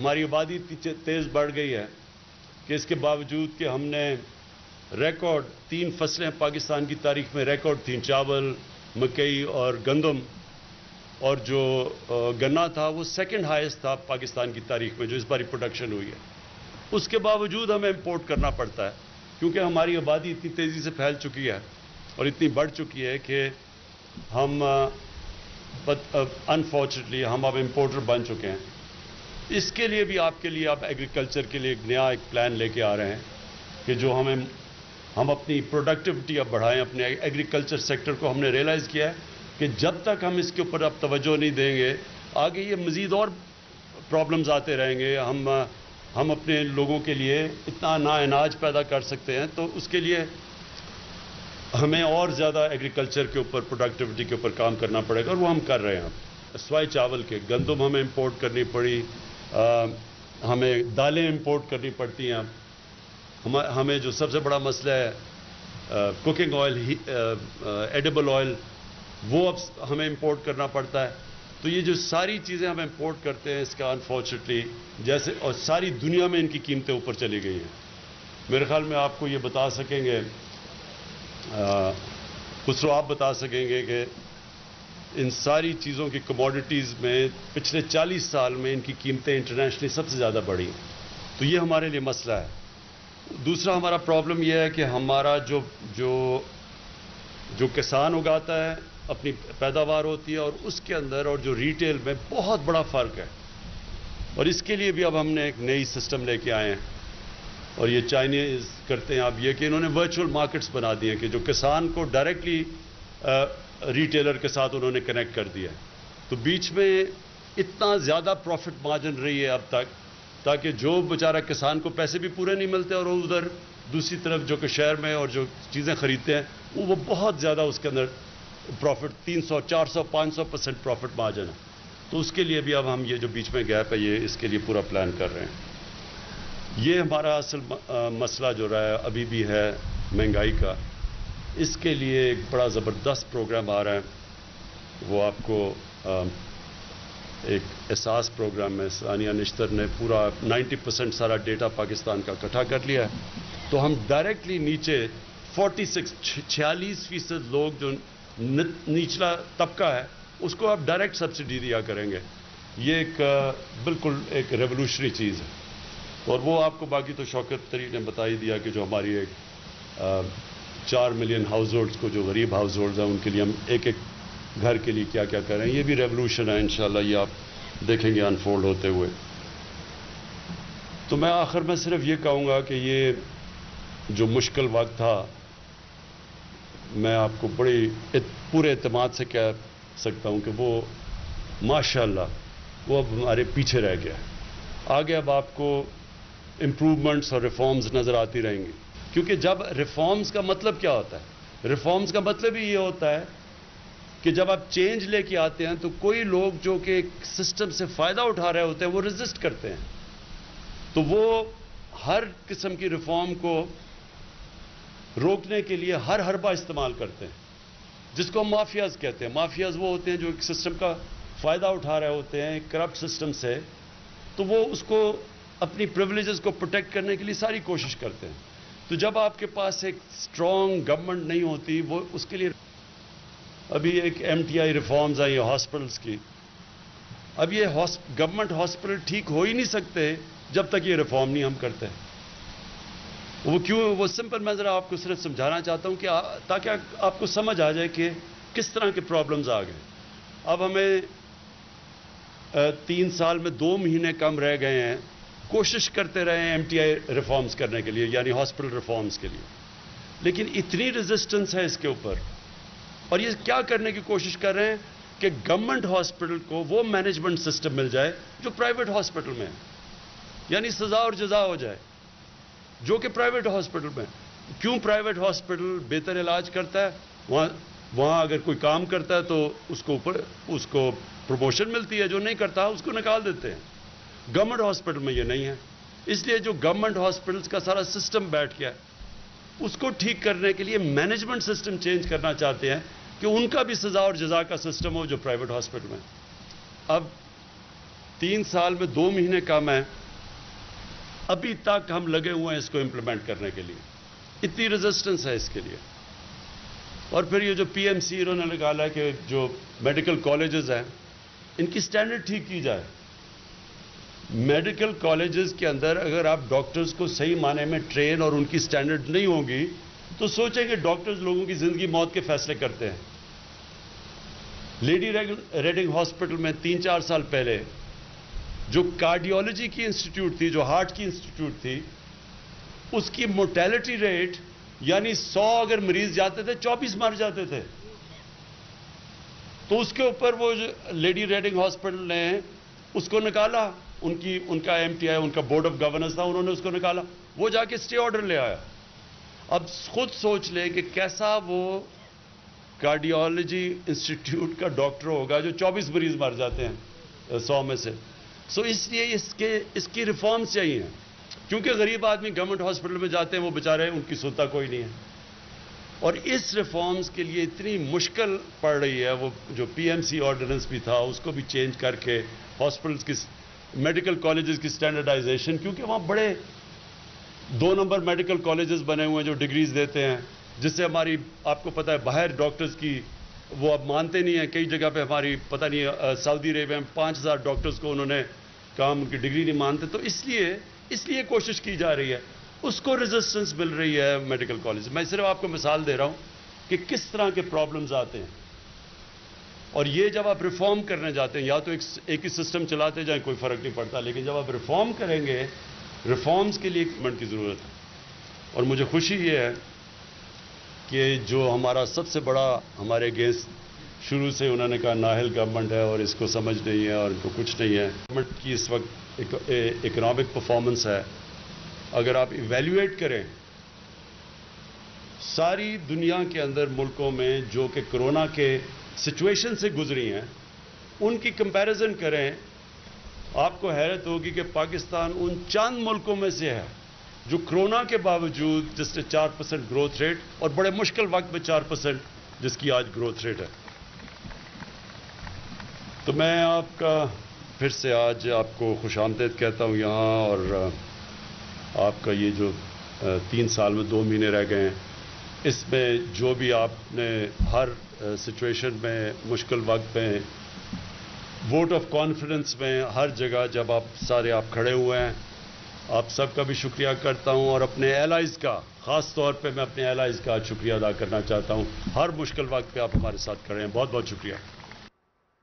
हमारी आबादी तेज़ बढ़ गई है कि इसके बावजूद कि हमने रिकॉर्ड तीन फ़सलें पाकिस्तान की तारीख में रिकॉर्ड थी, चावल, मकई और गंदम। और जो गन्ना था, वो सेकंड हाईएस्ट था पाकिस्तान की तारीख में, जो इस बारी प्रोडक्शन हुई है। उसके बावजूद हमें इंपोर्ट करना पड़ता है, क्योंकि हमारी आबादी इतनी तेज़ी से फैल चुकी है और इतनी बढ़ चुकी है कि हम अनफॉर्चुनेटली हम अब इम्पोर्टर बन चुके हैं। इसके लिए भी आपके लिए आप एग्रीकल्चर के लिए एक नया एक प्लान लेके आ रहे हैं कि जो हमें, हम अपनी प्रोडक्टिविटी अब बढ़ाएँ, अपने एग्रीकल्चर सेक्टर को हमने रियलाइज़ किया है कि जब तक हम इसके ऊपर अब तवज्जो नहीं देंगे, आगे ये मज़ीद और प्रॉब्लम्स आते रहेंगे। हम हम अपने लोगों के लिए इतना ना अनाज पैदा कर सकते हैं तो उसके लिए हमें और ज़्यादा एग्रीकल्चर के ऊपर प्रोडक्टिविटी के ऊपर काम करना पड़ेगा और वो हम कर रहे हैं। स्वाई चावल के गंदम हमें इंपोर्ट करनी पड़ी हमें दालें इंपोर्ट करनी पड़ती हैं। हम, हमें जो सबसे बड़ा मसला है कुकिंग ऑयल एडिबल ऑयल वो अब हमें इंपोर्ट करना पड़ता है। तो ये जो सारी चीज़ें हम इंपोर्ट करते हैं, इसका अनफॉर्चुनेटली जैसे, और सारी दुनिया में इनकी कीमतें ऊपर चली गई हैं। मेरे ख्याल में आपको ये बता सकेंगे खुसरो आप बता सकेंगे कि इन सारी चीज़ों की कमोडिटीज़ में पिछले 40 साल में इनकी कीमतें इंटरनेशनली सबसे ज़्यादा बढ़ी तो ये हमारे लिए मसला है। दूसरा हमारा प्रॉब्लम यह है कि हमारा जो जो जो किसान उगाता है, अपनी पैदावार होती है और उसके अंदर और जो रिटेल में बहुत बड़ा फ़र्क है। और इसके लिए भी अब हमने एक नई सिस्टम लेके आए हैं। और ये चाइनीज़ करते हैं। आप ये कि इन्होंने वर्चुअल मार्केट्स बना दिए कि जो किसान को डायरेक्टली रिटेलर के साथ उन्होंने कनेक्ट कर दिया तो बीच में इतना ज़्यादा प्रॉफिट मार्जिन रही है अब तक ताकि जो बेचारा किसान को पैसे भी पूरे नहीं मिलते और उधर दूसरी तरफ़ जो कि शहर में और जो चीज़ें खरीदते हैं वो बहुत ज़्यादा उसके अंदर प्रॉफिट 300, 400, 500 परसेंट प्रॉफिट मार्जिन है। तो उसके लिए भी अब हम ये जो बीच में गैप है ये इसके लिए पूरा प्लान कर रहे हैं। ये हमारा असल मसला जो रहा है अभी भी है महँगाई का। इसके लिए एक बड़ा ज़बरदस्त प्रोग्राम आ रहा है। वो आपको आ, एक एहसास प्रोग्राम है। सानिया निश्तर ने पूरा 90 परसेंट सारा डेटा पाकिस्तान का इकट्ठा कर लिया है। तो हम डायरेक्टली नीचे 46 छियालीस फ़ीसद लोग जो निचला तबका है उसको आप डायरेक्ट सब्सिडी दिया करेंगे। ये एक बिल्कुल एक रेवोल्यूशनरी चीज़ है। और वो आपको बाकी तो शौकत तरी ने बता ही दिया कि जो हमारी एक चार मिलियन हाउस होल्ड्स को जो गरीब हाउस होल्ड हैं उनके लिए हम एक एक घर के लिए क्या क्या करें ये भी रेवोल्यूशन है इंशाल्लाह ये आप देखेंगे अनफोल्ड होते हुए। तो मैं आखिर में सिर्फ़ ये कहूँगा कि ये जो मुश्किल वक्त था मैं आपको बड़ी इत, पूरे अतमाद से कह सकता हूँ कि वो माशाल्लाह वो अब हमारे पीछे रह गया आगे अब आपको इम्प्रूवमेंट्स और रिफॉर्म्स नज़र आती रहेंगी। क्योंकि जब रिफॉर्म्स का मतलब क्या होता है? रिफॉर्म्स का मतलब ही ये होता है कि जब आप चेंज लेके आते हैं तो कोई लोग जो कि सिस्टम से फ़ायदा उठा रहे होते हैं, वो रेजिस्ट करते हैं। तो वो हर किस्म की रिफॉर्म को रोकने के लिए हर हरबा इस्तेमाल करते हैं, जिसको हम माफियाज कहते हैं। माफियाज वो होते हैं जो एक सिस्टम का फ़ायदा उठा रहे होते हैं करप्ट सिस्टम से। तो वो उसको, अपनी प्रिविलेजेस को प्रोटेक्ट करने के लिए सारी कोशिश करते हैं। तो जब आपके पास एक स्ट्रॉन्ग गवर्नमेंट नहीं होती वो उसके लिए अभी एक एमटीआई रिफॉर्म्स आई है हॉस्पिटल्स की। अब ये गवर्नमेंट हॉस्पिटल ठीक हो ही नहीं सकते जब तक ये रिफॉर्म नहीं हम करते वो क्यों वो सिंपल मैं ज़रा आपको सिर्फ़ समझाना चाहता हूँ कि आ, ताकि आ, आपको समझ आ जाए कि किस तरह के प्रॉब्लम्स आ गए। अब हमें तीन साल में दो महीने कम रह गए हैं। कोशिश करते रहे एमटीआई रिफॉर्म्स करने के लिए, यानी हॉस्पिटल रिफॉर्म्स के लिए। लेकिन इतनी रेजिस्टेंस है इसके ऊपर। और ये क्या करने की कोशिश कर रहे हैं कि गवर्नमेंट हॉस्पिटल को वो मैनेजमेंट सिस्टम मिल जाए, जो प्राइवेट हॉस्पिटल में है। यानी सजा और जजा हो जाए, जो कि प्राइवेट हॉस्पिटल में क्यों प्राइवेट हॉस्पिटल बेहतर इलाज करता है? वहाँ वहाँ अगर कोई काम करता है तो उसको ऊपर, उसको प्रमोशन मिलती है, जो नहीं करता उसको निकाल देते हैं। गवर्नमेंट हॉस्पिटल में ये नहीं है। इसलिए जो गवर्नमेंट हॉस्पिटल्स का सारा सिस्टम बैठ गया उसको ठीक करने के लिए मैनेजमेंट सिस्टम चेंज करना चाहते हैं कि उनका भी सजा और जजा का सिस्टम हो जो प्राइवेट हॉस्पिटल में। अब तीन साल में दो महीने कम है, अभी तक हम लगे हुए हैं इसको इंप्लीमेंट करने के लिए। इतनी रेजिस्टेंस है इसके लिए। और फिर ये जो पीएमसी इन्होंने निकाला है कि जो मेडिकल कॉलेजेस हैं, इनकी स्टैंडर्ड ठीक की जाए। मेडिकल कॉलेजेस के अंदर अगर आप डॉक्टर्स को सही माने में ट्रेन और उनकी स्टैंडर्ड नहीं होंगी तो सोचें कि डॉक्टर्स लोगों की ज़िंदगी मौत के फैसले करते हैं। लेडी रेडिंग हॉस्पिटल में तीन चार साल पहले जो कार्डियोलॉजी की इंस्टीट्यूट थी, जो हार्ट की इंस्टीट्यूट थी, उसकी मोर्टेलिटी रेट यानी 100 अगर मरीज़ जाते थे 24 मर जाते थे। तो उसके ऊपर वो लेडी रेडिंग हॉस्पिटल ने उसको निकाला। उनकी, उनका एमटीआई उनका बोर्ड ऑफ़ गवर्नेंस था, उन्होंने उसको निकाला। वो जाके स्टे ऑर्डर ले आया। अब खुद सोच ले कि कैसा वो कार्डियोलॉजी इंस्टीट्यूट का डॉक्टर होगा जो 24 मरीज़ मर जाते हैं, सौ में से। सो इसलिए इसके, इसकी रिफॉर्म्स चाहिए क्योंकि गरीब आदमी गवर्नमेंट हॉस्पिटल में जाते हैं, वो बेचारे, उनकी सुनता कोई नहीं है। और इस रिफॉर्म्स के लिए इतनी मुश्किल पड़ रही है, वो जो पीएमसी ऑर्डिनेंस भी था, उसको भी चेंज करके हॉस्पिटल्स की मेडिकल कॉलेजेस की स्टैंडर्डाइजेशन क्योंकि वहाँ बड़े, दो नंबर मेडिकल कॉलेजेस बने हुए हैं जो डिग्रीज देते हैं, जिससे हमारी, आपको पता है, बाहर डॉक्टर्स की, वो अब मानते नहीं हैं, कई जगह पे हमारी, पता नहीं सऊदी अरेबिया में पाँच हज़ार डॉक्टर्स को उन्होंने काम उनकी डिग्री नहीं मानते तो इसलिए इसलिए कोशिश की जा रही है। उसको रेजिस्टेंस मिल रही है मेडिकल कॉलेज मैं सिर्फ़ आपको मिसाल दे रहा हूँ कि किस तरह के प्रॉब्लम्स आते हैं। और ये जब आप रिफॉर्म करने जाते हैं या तो एक, एक ही सिस्टम चलाते जाए कोई फ़र्क नहीं पड़ता लेकिन जब आप रिफॉर्म करेंगे रिफॉर्म्स के लिए इक्विपमेंट की ज़रूरत है। और मुझे खुशी ये है कि जो हमारा सबसे बड़ा हमारे अगेंस्ट शुरू से उन्होंने कहा नाहल गवर्नमेंट है और इसको समझ नहीं है और इनको कुछ नहीं है। गवर्नमेंट की इस वक्त इकोनॉमिक परफॉर्मेंस है। अगर आप इवेल्युएट करें सारी दुनिया के अंदर मुल्कों में जो कि कोरोना के सिचुएशन से गुजरी हैं, उनकी कंपैरिजन करें, आपको हैरत होगी कि पाकिस्तान उन चंद मुल्कों में से है, जो कोरोना के बावजूद जिसने चार परसेंट ग्रोथ रेट और बड़े मुश्किल वक्त में चार परसेंट जिसकी आज ग्रोथ रेट है। तो मैं आपका फिर से आज आपको खुश आमदेद कहता हूँ यहाँ और आपका ये जो तीन साल में दो महीने रह गए हैं, इसमें जो भी आपने हर सिचुएशन में, मुश्किल वक्त में वोट ऑफ़ कॉन्फिडेंस में हर जगह जब आप सारे आप खड़े हुए हैं, आप सबका भी शुक्रिया करता हूँ और अपने एलाइज का, ख़ास तौर पे मैं अपने एलाइज का शुक्रिया अदा करना चाहता हूँ। हर मुश्किल वक्त पे आप हमारे साथ खड़े हैं। बहुत बहुत शुक्रिया।